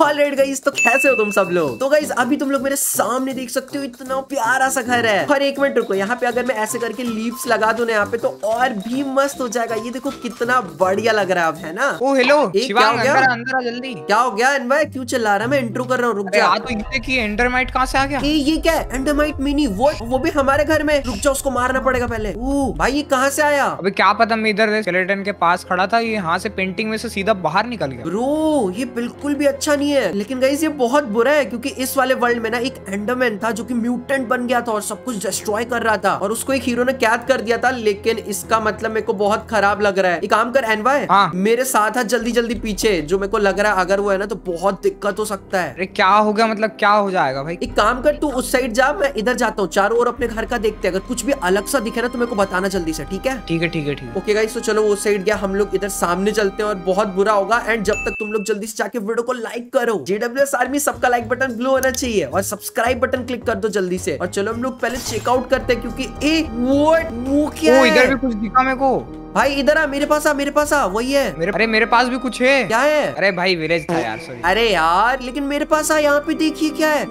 Alright guys तो कैसे हो तुम सब लोग? तो गाइस अभी तुम लोग मेरे सामने देख सकते हो इतना प्यारा सा घर है। और एक मिनट रुको यहाँ पे अगर मैं ऐसे करके लीव्स लगा दूँ ना यहाँ पे तो और भी मस्त हो जाएगा। ये देखो कितना बढ़िया लग रहा है अब है ना? ओ हेलो क्या हो गया? अंदर आ, जल्दी। क्या हो गया अनवय क्यों चिल्ला रहा है? मैं इंट्रो कर रहा हूँ रुक जा। तो ये एंडरमाइट कहाँ से आ गया? ये क्या है? एंडोमाइट मिनी वो वो भी हमारे घर में। रुक जाओ उसको मारना पड़ेगा पहले। ओ भाई ये कहाँ से आया? अबे क्या पता मैं इधर स्केलेटन के पास खड़ा था ये यहाँ से पेंटिंग में से सीधा बाहर निकल गया। ब्रो ये बिल्कुल भी अच्छा नहीं है। लेकिन गाइस ये बहुत बुरा है क्योंकि इस वाले वर्ल्ड में ना एक एंडरमैन था जो कि म्यूटेंट बन गया था और सब कुछ डिस्ट्रॉय कर रहा था और उसको एक हीरो ने कैद कर दिया था लेकिन इसका मतलब मेरे को बहुत खराब लग रहा है। एक काम कर एनवाय हाँ। मेरे साथ आ जल्दी जल्दी पीछे जो मेरे को लग रहा है अगर वो है ना तो बहुत दिक्कत हो सकता है। अरे क्या हो गया? मतलब क्या हो जाएगा भाई? एक काम कर तू उस साइड जा मैं इधर जाता हूँ चारों ओर अपने घर का देखते हैं। अगर कुछ भी अलग सा दिखे ना तो मेरे को बताना जल्दी से ठीक है? ठीक है ठीक है ठीक ओके गाइस तो चलो वो साइड गया हम लोग इधर सामने चलते हैं और बहुत बुरा होगा। एंड जब तक तुम लोग जल्दी से जाके वीडियो को लाइक करो। जेडब्ल्यू आर्मी सबका लाइक बटन ब्लू होना चाहिए और सब्सक्राइब बटन क्लिक कर दो जल्दी से। और चलो हम लोग पहले चेकआउट करते हैं क्योंकि ए वो वो क्या ओ इधर भी कुछ दिखा मेरे को। भाई इधर आ मेरे पास आ मेरे पास आ वही है। मेरे अरे मेरे पास भी कुछ है। क्या है? अरे भाई विलेज था यार सॉरी अरे यार लेकिन मेरे पास आ यहाँ पे देखिए क्या है।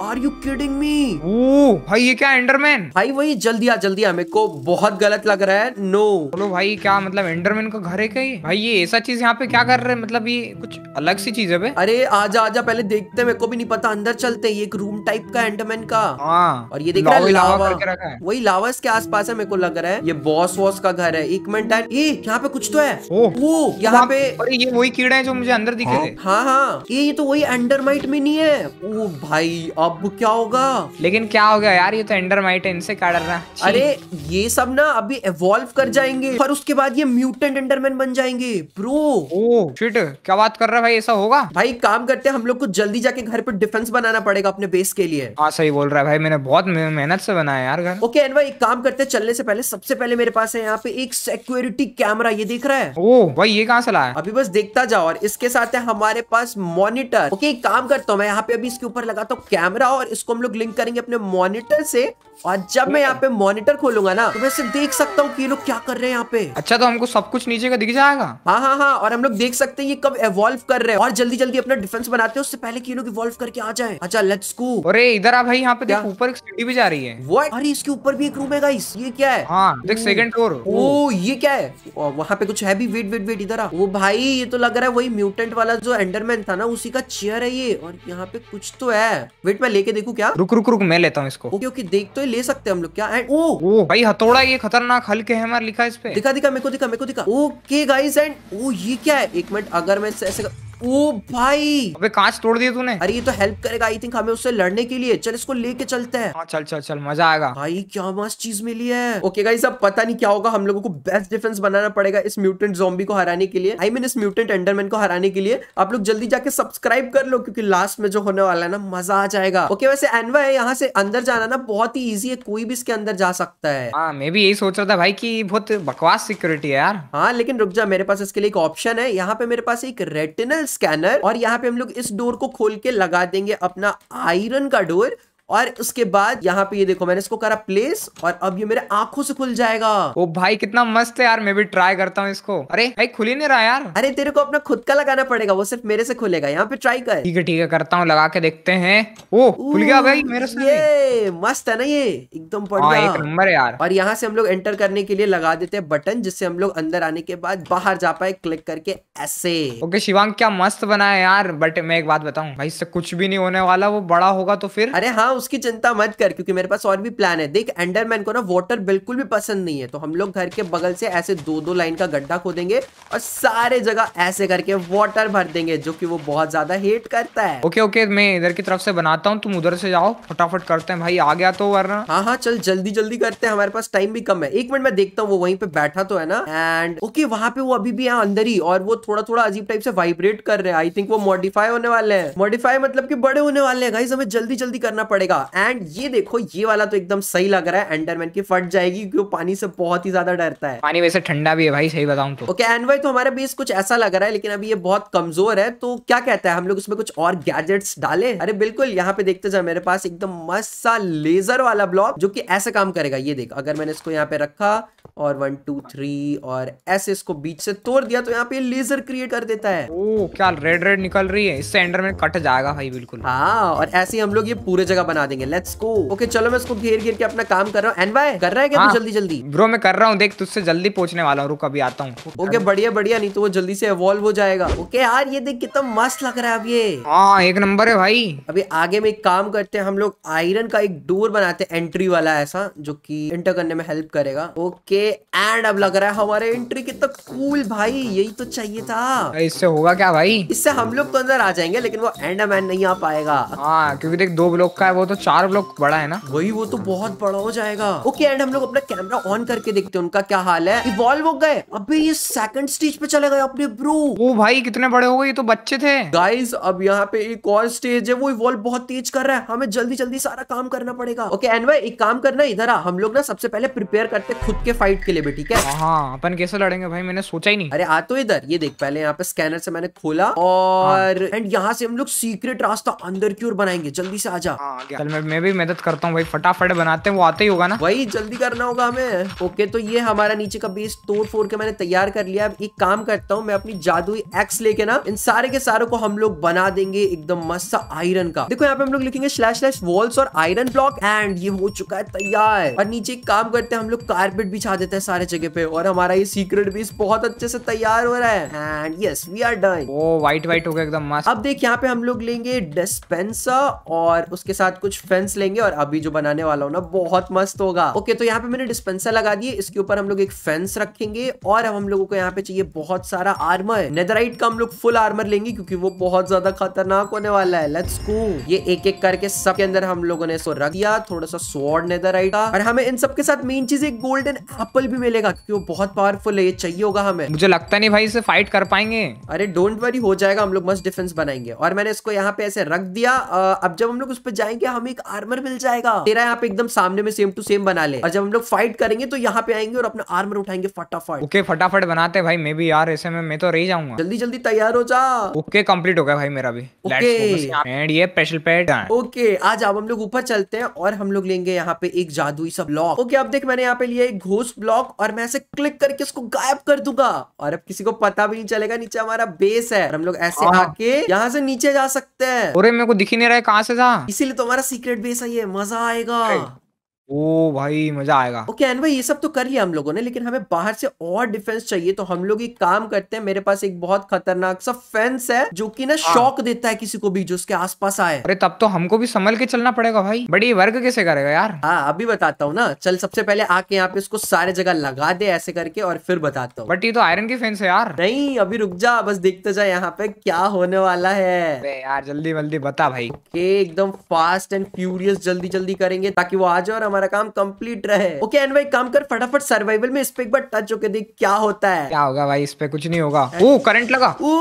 आर यू किडिंग मी ओ भाई ये क्या एंडरमैन भाई वही जल्दी आ जल्दी आ मेरे को बहुत गलत लग रहा है। नो बोलो भाई क्या मतलब एंडरमैन का घर है कहीं भाई ये ऐसा चीज़ यहाँ पे क्या कर रहे हैं? मतलब ये कुछ अलग सी चीज़ है अरे आजा आजा पहले देखते मेरे को भी नहीं पता अंदर चलते हैं ये एक रूम टाइप का एंडरमैन का। हाँ। और ये देख रहा है लावा लावा करके रखा है। वही लावास के आसपास है मेरे को लग रहा है। ये बॉस वॉस का घर है एक मिनट है ये यहाँ पे कुछ तो है। ओह, वो यहाँ पे अरे ये वही कीड़े हैं जो मुझे अंदर दिखे थे। हाँ हाँ। ये ये तो वही अंडरमाइट में नहीं है। ओ भाई अब क्या होगा? लेकिन क्या हो गया यार ये तो एंडरमाइट है इनसे क्या डरना? छी। अरे ये सब ना अभी एवॉल्व कर जाएँगे और उसके बाद ये म्यूटेंट एंडरमैन बन जाएँगे ब्रो ओ शिट क्या बात कर रहा है भाई ऐसा होगा? भाई काम करते हैं हम लोग को जल्दी जाके घर पे डिफेंस बनाना पड़ेगा अपने बेस के लिए। हाँ सही बोल रहा है भाई मैंने बहुत मेहनत से बनाया यार घर। ओके एनवा एक काम करते हैं चलने से पहले सबसे पहले मेरे पास है यहाँ पे एक सिक्योरिटी कैमरा ये देख रहा है? ओ भाई ये कहाँ से लाया? अभी बस देखता जाओ और इसके साथ है हमारे पास मॉनिटर ओके काम करता हूँ मैं यहाँ पे अभी इसके ऊपर लगाता हूँ कैमरा और इसको हम लोग लिंक करेंगे अपने मॉनिटर से। और जब मैं यहाँ पे मॉनिटर खोलूँगा ना तो मैं सिर्फ़ देख सकता हूँ कि ये लोग क्या कर रहे हैं यहाँ पे। अच्छा तो हमको सब कुछ नीचे का दिख जाएगा? हाँ हाँ हाँ और हम लोग देख सकते हैं ये कब एवॉल्व कर रहे हैं। और जल्दी जल्दी अपना डिफेंस बनाते हैं उससे पहले कि ये लोग इवॉल्व करके आ जाए। अच्छा लेट्स गो अरे इधर आ भाई यहाँ पे ऊपर एक सीढ़ी भी जा रही है। व्हाट अरे इसके ऊपर भी एक रूम है गाइस ये क्या है? हाँ देख सेकंड फ्लोर ओ ये क्या है? वहाँ पे कुछ है भी? वेट वेट वेट इधर आ। वो भाई ये तो लग रहा है वही म्यूटेंट वाला जो एंडरमैन था ना उसी का चेयर है ये। और यहाँ पे कुछ तो है। वेट मैं लेके देखू क्या? रुक रुक रुक मैं लेता हूँ इसको। ओके ओके देख तो ले सकते हैं हम लोग। क्या एंड ओ! ओ भाई हथौड़ा ये खतरनाक हल्के हैमर लिखा है इस पे। दिखा दिखा मेरे को दिखा मेरे को दिखा। ओके गाइस एंड ओ ये क्या है? एक मिनट अगर मैं ऐसे ओ भाई। अबे कांच तोड़ दिया तूने। अरे ये तो हेल्प करेगा आई थिंक हमें उससे लड़ने के लिए। चल इसको लेके चलते हैं। हाँ चल चल चल मज़ा आएगा। भाई क्या मस्त चीज़ मिली है। ओके गाइस अब पता नहीं क्या होगा। हम लोगों को बेस्ट डिफेंस बनाना पड़ेगा इस म्यूटेंट जोम्बी को हराने के लिए। आई मीन इस म्यूटेंट एंडरमैन को हराने के लिए। आप लोग जल्दी जाके सब्सक्राइब कर लो क्योंकि लास्ट में जो होने वाला है ना मज़ा आ जाएगा। ओके वैसे एनवा है यहाँ से अंदर जाना ना बहुत ही ईजी है। कोई भी इसके अंदर जा सकता है। हाँ मैं भी यही सोच रहा था भाई की बहुत बकवास सिक्योरिटी है यार। हाँ लेकिन रुक जा मेरे पास इसके लिए एक ऑप्शन है। यहाँ पे मेरे पास एक रेटिनल स्कैनर और यहाँ पे हम लोग इस डोर को खोल के लगा देंगे अपना आयरन का डोर और उसके बाद यहाँ पे ये देखो मैंने इसको करा प्लेस और अब ये मेरे आँखों से खुल जाएगा। ओ भाई कितना मस्त है यार मैं भी ट्राई करता हूँ इसको। अरे भाई खुल ही नहीं रहा यार। अरे तेरे को अपना खुद का लगाना पड़ेगा वो सिर्फ़ मेरे से खुलेगा यहाँ पे ट्राई कर। ठीक है ठीक है करता हूँ लगा के देखते हैं। ओ खुल गया भाई मेरे से ये मस्त है ना ये एकदम हाँ एक नंबर है यार। और यहाँ से हम लोग एंटर करने के लिए लगा देते हैं बटन जिससे हम लोग अंदर आने के बाद बाहर जा पाए क्लिक करके ऐसे। ओके शिवांग क्या मस्त बना है यार बट मैं एक बात बताऊँ भाई इससे कुछ भी नहीं होने वाला वो बड़ा होगा तो फिर। अरे हाँ उसकी चिंता मत कर क्योंकि मेरे पास और भी प्लान है। देख एंडरमैन को ना वाटर बिल्कुल भी पसंद नहीं है तो हम लोग घर के बगल से ऐसे दो दो लाइन का गड्ढा खोदेंगे और सारे जगह ऐसे करके वाटर भर देंगे जो कि वो बहुत ज़्यादा हेट करता है। ओके ओके मैं इधर की तरफ़ से बनाता हूँ तुम उधर से जाओ फटाफट करते हैं भाई आ गया तो वरना। हाँ हाँ चल जल्दी जल्दी करते हैं हमारे पास टाइम भी कम है। एक मिनट मैं देखता हूँ वो वहीं पे बैठा तो है ना। एंड ओके वहाँ पे वो अभी भी है अंदर ही और वो थोड़ा थोड़ा अजीब टाइप से वाइब्रेट कर रहे हैं। आई थिंक वो मॉडिफाई होने वाले हैं। मॉडिफाई मतलब कि बड़े होने वाले हैं। गाइस हमें जल्दी जल्दी करना पड़ेगा। पड़ेगा एंड ये देखो ये वाला तो एकदम सही लग रहा है। एंडरमैन की फट जाएगी क्योंकि पानी से बहुत ही ज़्यादा डरता है। पानी वैसे ठंडा भी है भाई सही बताऊँ तो। ओके एंड भाई तो हमारा बेस कुछ ऐसा लग रहा है लेकिन अभी ये बहुत कमज़ोर है। तो क्या कहता है हम लोग उसमें कुछ और गैजेट्स डाले? अरे बिल्कुल यहाँ पे देखते जाए मेरे पास एकदम मस्त सा लेजर वाला ब्लॉक जो कि ऐसे काम करेगा। ये देख अगर मैंने इसको यहाँ पे रखा और वन टू थ्री और ऐसे इसको बीच से तोड़ दिया तो यहाँ पे लेजर क्रिएट कर देता है। ओ क्या रेड रेड निकल रही है। इससे एंडर में कट जाएगा भाई बिल्कुल। हाँ और ऐसे ही हम लोग ये पूरे जगह बना देंगे। लेट्स गो ओके चलो मैं इसको घेर घेर के अपना काम कर रहा हूँ। एंड भाई कर रहा है क्या हाँ। तू जल्दी जल्दी? ब्रो मैं कर रहा हूँ। देख तुझसे जल्दी पहुँचने वाला हूँ। रुक अभी आता हूँ। ओके बढ़िया बढ़िया। नहीं तो वो जल्दी से इवॉल्व हो जाएगा। ओके यार ये देख कितना मस्त लग रहा है अब ये। हाँ एक नंबर है भाई। अभी आगे में एक काम करते हैं। हम लोग आयरन का एक डोर बनाते हैं एंट्री वाला ऐसा जो कि एंटर करने में हेल्प करेगा। ओके एंड अब लग रहा है हमारे एंट्री कितना कूल भाई। यही तो चाहिए था। इससे होगा क्या भाई? इससे हम लोग तो अंदर आ जाएँगे लेकिन वो एंडरमैन नहीं आ पाएगा। हाँ क्योंकि देख दो ब्लॉक का है वो तो चार ब्लॉक बड़ा है ना? वही वो तो बहुत बड़ा हो जाएगा। ओके एंड हम लोग अपना कैमरा ऑन करके देखते हैं उनका क्या हाल है। इवॉल्व हो गए। अबे ये सेकंड स्टेज पे चले गए अपने ब्रो ओ भाई कितने बड़े हो गए ये तो बच्चे थे। गाइस अब यहाँ पे एक और स्टेज है वो इवॉल्व बहुत तेज कर रहा है। हमें जल्दी जल्दी सारा काम करना पड़ेगा। ओके एंड भाई एक काम करना इधर आ। हम लोग ना सबसे पहले प्रिपेयर करते खुद के फाइट के लिए भी ठीक है? हाँ अपन कैसे लड़ेंगे भाई? मैंने सोचा ही नहीं। अरे आ तो इधर। ये देख पहले यहाँ पे स्कैनर से मैंने खोला और एंड यहाँ से हम लोग सीक्रेट रास्ता अंदर की ओर बनाएँगे। जल्दी से हाँ, आ गया। चल मैं मैं भी मदद करता हूँ भाई फटाफट बनाते हैं वो आते ही होगा ना। वही जल्दी करना होगा हमें। ओके तो ये हमारा नीचे का बेस तोड़ फोड़ के मैंने तैयार कर लिया। अब एक काम करता हूँ मैं अपनी जादुई एक्स लेके ना इन सारे के सारों को हम लोग बना देंगे एकदम मस्त आयरन का। देखो यहाँ पे हम लोग लिखेंगे स्लैश स्लैश वॉल्स और आयरन ब्लॉक एंड ये हो चुका है तैयार। और नीचे एक काम करते हैं हम लोग कारपेट बिछा देते हैं सारे जगह पे और हमारा ये सीक्रेट बेस बहुत अच्छे से तैयार हो रहा है। And yes we are done O white white हो गया एकदम मस्त। अब देख यहाँ पे हम लोग लेंगे डिस्पेंसर और उसके साथ कुछ फेंस लेंगे और अभी जो बनाने वाला हूँ ना बहुत मस्त होगा। ओके तो यहाँ पे मैंने डिस्पेंसर लगा दिए इसके ऊपर हम लोग एक फेंस रखेंगे और अब हम लोगों को यहाँ पे चाहिए बहुत सारा आर्मर नेदराइट का हम लोग फुल आर्मर लेंगे क्योंकि वो बहुत ज़्यादा खतरनाक होने वाला है। लेट्स गो ये एक एक करके सब के अंदर हम लोगों ने इसको रख दिया थोड़ा सा स्वॉर्ड नेदराइट का। और हमें इन सब के साथ मेन चीज़ एक गोल्डन एप्पल भी मिलेगा क्योंकि वो बहुत पावरफुल है ये चाहिए होगा हमें। मुझे लगता नहीं भाई इसे फाइट कर पाएँगे। अरे डोंट वरी हो जाएगा हम लोग मस्त डिफेंस बनाएँगे। और मैंने इसको यहाँ पे ऐसे रख दिया। अब जब हम लोग उस पर जाएँगे हमें एक आर्मर मिल जाएगा? तेरा यहाँ पे एकदम सामने में सेम टू सेम बना ले। और जब हम लोग फाइट करेंगे तो यहाँ पे आएँगे और अपना आर्मर उठाएँगे फटाफट। ओके फटाफट बनाते हैं भाई। मैं भी यार ऐसे में मैं तो रह जाऊँगा। जल्दी जल्दी तैयार हो जा। ओके कंप्लीट हो गया भाई मेरा भी। एंड ये स्पेशल पैड ओके आज अब हम लोग ऊपर चलते हैं और हम लोग लेंगे यहाँ पे एक जादुई सा ब्लॉक ओके अब देख मैंने यहाँ पे लिया एक घोष ब्लॉक और मैं ऐसे क्लिक करके उसको गायब कर दूँगा। और अब किसी को पता भी नहीं चलेगा नीचे हमारा बेस है। और हम लोग ऐसे हाँ। आके यहाँ से नीचे जा सकते हैं। अरे मेरे को दिख ही नहीं रहा है कहाँ से था इसीलिए तो हमारा सीक्रेट बेस है ये मज़ा आएगा। ओ भाई मज़ा आएगा। ओके okay, भाई ये सब तो कर लिया हम लोगों ने लेकिन हमें बाहर से और डिफेंस चाहिए तो हम लोग एक काम करते हैं मेरे पास एक बहुत खतरनाक सा फेंस है जो कि ना शॉक देता है किसी को भी जो उसके आसपास आए। अरे तब तो हमको भी संभल के चलना पड़ेगा भाई। बड़ी वर्क कैसे करेगा यार? हाँ अभी बताता हूँ ना। चल सबसे पहले आके यहाँ पे इसको सारे जगह लगा दे ऐसे करके और फिर बताता हूँ। बट ये तो आयरन की फेंस है यार। नहीं अभी रुक जा बस देखते जा यहाँ पे क्या होने वाला है। यार जल्दी जल्दी बता भाई। एकदम फास्ट एंड फ्यूरियस जल्दी जल्दी करेंगे ताकि वो आ जाए और हमारा काम कंप्लीट रहे। ओके एंड भाई काम कर फटाफट सर्वाइवल में इस पे एक बार टच होके देख क्या होता है। क्या होगा भाई इस पे कुछ नहीं होगा। ओ करंट लगा। ओ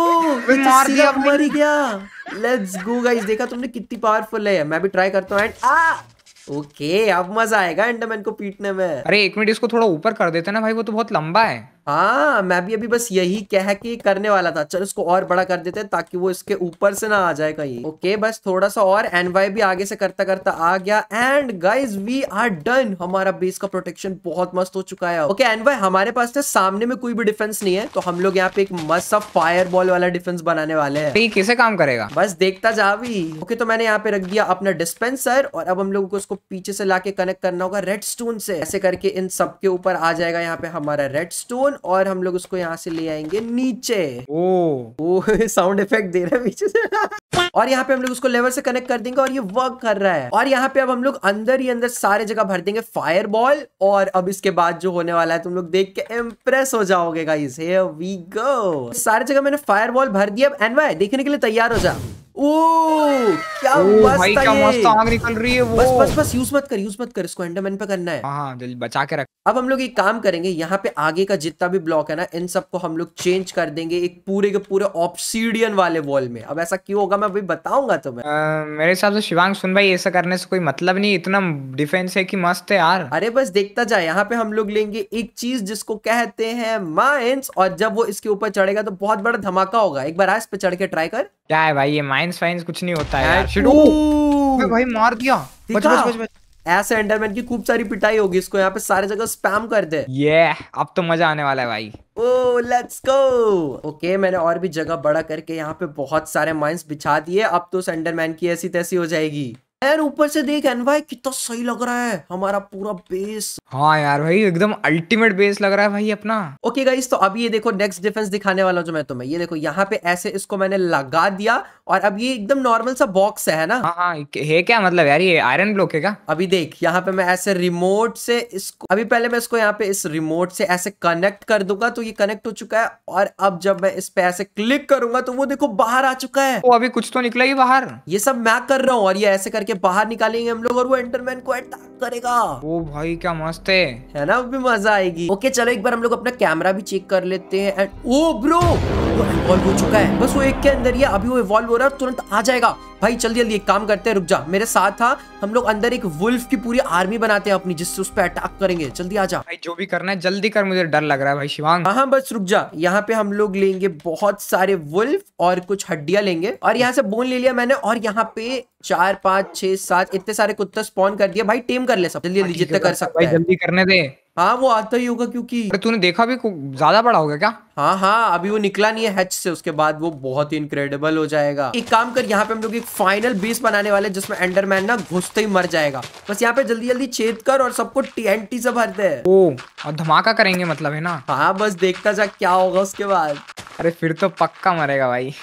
मार दिया मर गया। लेट्स गो गाइस देखा तुमने कितनी पावरफुल है। मैं भी ट्राई करता हूँ। एंड आ ओके अब मज़ा आएगा एंडरमैन को पीटने में। अरे एक मिनट इसको थोड़ा ऊपर कर देते ना भाई वो तो बहुत लंबा है। हाँ मैं भी अभी बस यही कह के करने वाला था। चल इसको और बड़ा कर देते हैं ताकि वो इसके ऊपर से ना आ जाए कहीं। ओके बस थोड़ा सा और एंड वाई भी आगे से करता करता आ गया। And guys we are done. हमारा बेस का प्रोटेक्शन बहुत मस्त हो चुका है। ओके एंड वाई हमारे पास ना सामने में कोई भी डिफेंस नहीं है तो हम लोग यहाँ पे एक मस्त सा फायर बॉल वाला डिफेंस बनाने वाले हैं। तो ये काम करेगा। बस देखता जा भी ओके तो मैंने यहाँ पे रख दिया अपना डिस्पेंसर और अब हम लोगों को उसको पीछे से लाके कनेक्ट करना होगा रेड स्टोन से। ऐसे करके इन सबके ऊपर आ जाएगा यहाँ पे हमारा रेड स्टोन और हम लोग उसको यहाँ से ले आएँगे नीचे। ओ। ओ साउंड इफ़ेक्ट दे रहा है पीछे से। और यहाँ पे हम लोग उसको लेवल से कनेक्ट कर देंगे और ये वर्क कर रहा है। और यहाँ पे अब हम लोग अंदर ही अंदर सारे जगह भर देंगे फायर बॉल और अब इसके बाद जो होने वाला है तुम लोग देख के इम्प्रेस हो जाओगे गाइस हियर वी गो सारे जगह मैंने फायर बॉल भर दिया। अब एनवाई देखने के लिए तैयार हो जा। ओ क्या मस्त क्या मस्त आग निकल रही है वो। बस बस बस यूज़ मत कर यूज़ मत कर इसको एंडरमैन पे करना है। हाँ हाँ जल्दी बचा के रख। अब हम लोग एक काम करेंगे यहाँ पे आगे का जितना भी ब्लॉक है ना इन सबको हम लोग चेंज कर देंगे एक पूरे के पूरे ऑप्सीडियन वाले वॉल में। अब ऐसा क्यों होगा मैं अभी बताऊँगा तुम्हें। मेरे हिसाब से शिवांग सुन भाई ऐसा करने से कोई मतलब नहीं इतना डिफेंस है कि मस्त है यार। अरे बस देखता जाए यहाँ पे हम लोग लेंगे एक चीज़ जिसको कहते हैं माइंस और जब वो इसके ऊपर चढ़ेगा तो बहुत बड़ा धमाका होगा। एक बार आज पे चढ़ के ट्राई कर। क्या है भाई ये माइंस फाइंस कुछ नहीं होता है यार शिडू भाई मार दिया। बच बच बच बच। ऐसे एंडरमैन की खूब सारी पिटाई होगी इसको यहाँ पे सारे जगह स्पैम कर दे। ये अब तो मज़ा आने वाला है भाई। ओ लेट्स गो ओके मैंने और भी जगह बड़ा करके यहाँ पे बहुत सारे माइंस बिछा दिए। अब तो एंडरमैन की ऐसी तैसी हो जाएगी। यार ऊपर से देख एनवाई कितना सही लग रहा है हमारा पूरा बेस हाँ यार भाई एकदम अल्टीमेट बेस लग रहा है भाई अपना। ओके गाइस तो अभी ये देखो नेक्स्ट डिफेंस दिखाने वाला जो मैं तुम्हें। ये देखो यहाँ पे ऐसे इसको मैंने लगा दिया और अब ये एकदम नॉर्मल सा बॉक्स है ना? हाँ हाँ है क्या मतलब यार? ये आयरन ब्लॉक है क्या? अभी देख यहाँ पे मैं ऐसे रिमोट से इसको अभी पहले मैं इसको यहाँ पे इस रिमोट से ऐसे कनेक्ट कर दूँगा तो ये कनेक्ट हो चुका है और अब जब मैं इस पे ऐसे क्लिक करूँगा तो वो देखो बाहर आ चुका है। वो अभी कुछ तो निकला ही बाहर। ये सब मैं कर रहा हूँ और ये ऐसे करके बाहर निकालेंगे हम लोग और वो एंटरमैन को अटैक करेगा। ओ भाई क्या मस्त है। है ना? भी मज़ा आएगी। ओके चलो एक बार हम लोग अपना कैमरा भी चेक कर लेते हैं एंड ओ ब्रो वो इवॉल्व हो चुका है। बस वो एक के अंदर ही अभी वो इवॉल्व हो रहा है तुरंत आ जाएगा। भाई जल्दी जल्दी एक काम करते हैं रुक जा। मेरे साथ था हम लोग अंदर एक वुल्फ की पूरी आर्मी बनाते हैं अपनी जिससे उस पर अटैक करेंगे। जल्दी आ जा। भाई जो भी करना है जल्दी कर मुझे डर लग रहा है भाई शिवांग। हाँ हाँ बस रुक जा। यहाँ पे हम लोग लेंगे बहुत सारे वुल्फ और कुछ हड्डियाँ लेंगे। और यहाँ से बोन ले लिया मैंने और यहाँ पे चार पाँच छह सात इतने सारे कुत्ते स्पॉन कर दिया भाई टेम कर ले सब। जल्दी जल्दी ठीक जितने कर सकते हैं। जल्दी करने दे। हाँ वो आता ही होगा क्योंकि अरे तूने देखा भी ज़्यादा बड़ा होगा क्या? हाँ हाँ अभी वो निकला नहीं है हैच से उसके बाद वो बहुत ही इनक्रेडिबल हो जाएगा। एक काम कर यहाँ पे हम लोग एक फाइनल बेस बनाने वाले जिसमें एंडरमैन ना घुसते ही मर जाएगा। बस यहाँ पे जल्दी जल्दी छेद कर और सबको टीएनटी से भरते है ओ और धमाका करेंगे मतलब है ना? हाँ बस देखता जा क्या होगा उसके बाद। अरे फिर तो पक्का मरेगा भाई।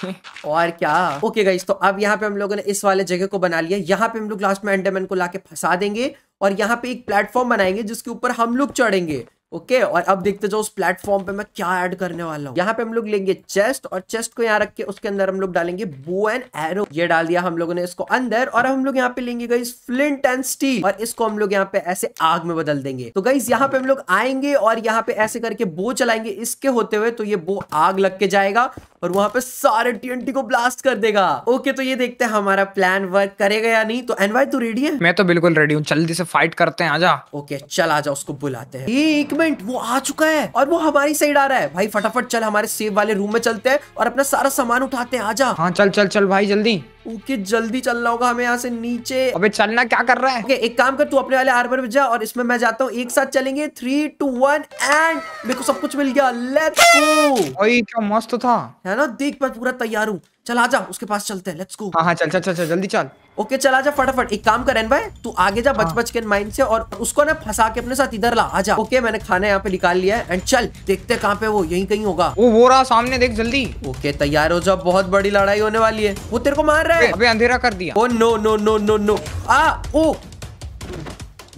और क्या? ओके गाइस तो अब यहाँ पे हम लोगों ने इस वाले जगह को बना लिया। यहाँ पे हम लोग लास्ट में एंडरमैन को लाके फंसा देंगे और यहाँ पे एक प्लेटफॉर्म बनाएँगे जिसके ऊपर हम लोग चढ़ेंगे। ओके और अब देखते जाओ उस प्लेटफॉर्म पे मैं क्या ऐड करने वाला हूँ। यहाँ पे हम लोग लेंगे चेस्ट और चेस्ट को यहाँ रख के उसके अंदर हम लोग डालेंगे बो एंड एरो ये डाल दिया हम लोगों ने इसको अंदर और अब हम लोग यहाँ पे लेंगे गाइस फ्लिंट एंड स्टील और इसको हम लोग यहाँ पे ऐसे आग में बदल देंगे। तो गाइस यहाँ पे हम लोग आएँगे और यहाँ पे ऐसे करके बो चलाएँगे। इसके होते हुए तो ये बो आग लग के जाएगा और वहाँ पे सारे टीएनटी को ब्लास्ट कर देगा। ओके तो ये देखते हैं हमारा प्लान वर्क करेगा या नहीं। तो एनवाई तू रेडी है? मैं तो बिल्कुल रेडी हूँ। जल्दी से फाइट करते हैं आजा। ओके चल आजा उसको बुलाते हैं। एक मिनट। वो आ चुका है। और वो हमारी साइड आ रहा है। भाई फटाफट चल हमारे सेव वाले रूम में चलते हैं और अपना सारा सामान उठाते हैं। आजा। हाँ चल चल चल भाई जल्दी। ओके जल्दी चलना होगा हमें यहाँ से नीचे। अबे चलना क्या कर रहा है? ओके एक काम कर तू अपने वाले आर्मर में जा और इसमें मैं जाता हूँ। एक साथ चलेंगे। थ्री टू वन एंड मेरे को सब कुछ मिल गया। लेट्स गो भाई क्या मस्त था। है ना? देख मैं पूरा तैयार हूँ। चल आजा उसके पास चलते हैं। लेट्स गो हाँ हाँ चल चल चल चल जल्दी चल। ओके चल आजा फटाफट। एक काम कर भाई तू आगे जा बच बच के माइंड से और उसको ना फंसा के अपने साथ इधर ला। आजा ओके मैंने खाना यहाँ पे निकाल लिया है। एंड चल देखते हैं कहाँ पे वो यहीं कहीं होगा। वो वो रहा सामने देख जल्दी। ओके तैयार हो जा। बहुत बड़ी लड़ाई होने वाली है। वो तेरे को मार रहा है। अबे अंधेरा कर दिया। ओ no no no no no आ ओ।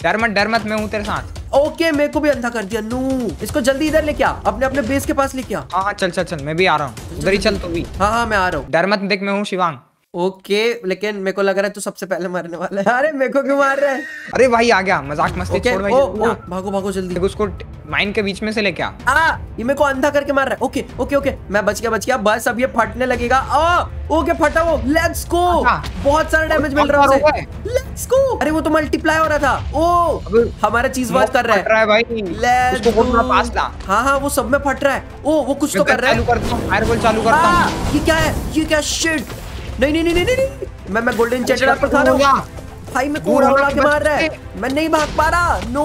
डर मत डर मत मैं हूँ तेरे साथ। ओके मेरे को भी अंधा कर दिया। नो इसको जल्दी इधर लेके आ। अपने अपने बेस के पास लेके आ। हाँ हाँ चल चल चल मैं भी आ रहा हूँ। उधर ही चल तू भी। हाँ हाँ मैं आ रहा हूँ। डर मत देख मैं हूँ शिवांग। ओके लेकिन मेरे को लग रहा है तू सबसे पहले मरने वाला है। अरे मेरे को क्यों मार रहा है? अरे भाई आ गया मज़ाक मस्ती छोड़ भाई ओ ओ भागो भागो जल्दी। उसको माइन के बीच में से लेके आ। आ ये मेरे को अंधा करके मार रहा है। ओके ओके ओके मैं बच गया बच गया। बस अब ये फटने लगेगा। आ ओके फटा वो। लेट्स गो अच्छा। बहुत सारा डैमेज मिल रहा है लेट्स गो अरे वो तो मल्टीप्लाई हो रहा था। ओ हमारा चीज़ वर्क कर रहा है। है भाई। Go. थोड़ा पास ला हाँ हाँ वो सब में फट रहा है। ओ वो कुछ तो कर रहा है। चालू करता हूँ फायरबॉल चालू करता हूँ। ये क्या है? ये क्या शिट नहीं नहीं नहीं नहीं। मैं मैं गोल्डन चेस्टर पर खा रहा हूँ भाई मैं कोड़ा हो उड़ा के मार रहा है। मैं नहीं भाग पा रहा। नो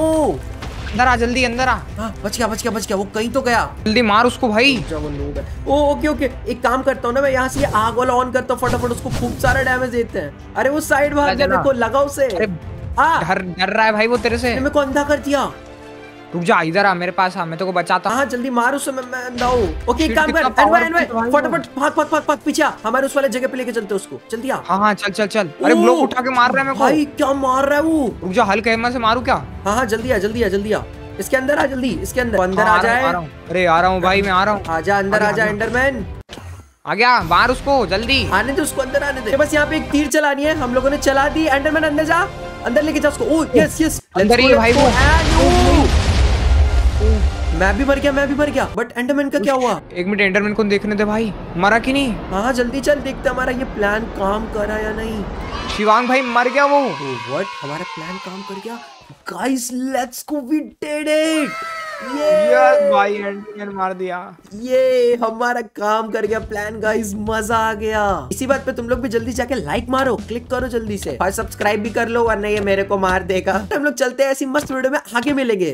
अंदर आ जल्दी अंदर आ। हाँ बच गया बच गया बच गया। वो कहीं तो गया। जल्दी मार उसको भाई। अच्छा, वो है। ओ ओके ओके। एक काम करता हूँ ना मैं यहाँ से ये आग वाला ऑन करता हूँ फटाफट उसको खूब सारा डैमेज देते हैं। अरे वो साइड भाग गया देखो लगा उसे। डर डर रहा है भाई वो तेरे से। मेरे को अंधा कर दिया। रुक जा इधर आ मेरे पास आ मैं तेरे को बचाता हूँ। हाँ जल्दी मार उसे मैं मैं अंधा हूँ। ओके काम कर तो भाई? फटाफट भाग भाग भाग भाग पीछे हमारे उस वाले जगह पे लेके चलते उसको। जल्दी आ। हाँ हाँ चल चल चल। अरे ब्लॉक उठा के मार रहा है मेरे को। भाई क्या मार रहा है वो? रुक जा हल्के हिम्मत से मारू क्या? हाँ हाँ जल्दी आ जल्दी आ जल्दी आ। इसके अंदर आ जल्दी इसके अंदर। अंदर हाँ, आ जाए अरे आ रहा हूँ भाई मैं आ रहा हूँ। आजा अंदर अरे, आजा आजा। एंडरमैन आ गया बाहर उसको जल्दी। आने दे उसको अंदर आने दे। बस यहाँ पे एक तीर चलानी है। हम लोगों ने चला दी एंडरमैन अंदर जा। अंदर लेके जा उसको। ओह यस यस अंदर ही है भाई वो। मैं भी मर गया मैं भी मर गया। बट एंडरमैन का क्या हुआ? एक मिनट एंडरमैन को देखने दे भाई। मरा कि नहीं? हाँ जल्दी चल देखते हमारा ये प्लान काम करा या नहीं। शिवांग भाई मर गया वो। व्हाट हमारा प्लान काम कर गया? Guys let's go we did it yes भाई एंडरमैन मार दिया। ये हमारा काम कर गया प्लान गाइस मज़ा आ गया। इसी बात पे तुम लोग भी जल्दी जाके लाइक मारो क्लिक करो जल्दी से। और सब्सक्राइब भी कर लो वरना ये मेरे को मार देगा। हम लोग चलते हैं ऐसी मस्त वीडियो में आगे मिलेंगे।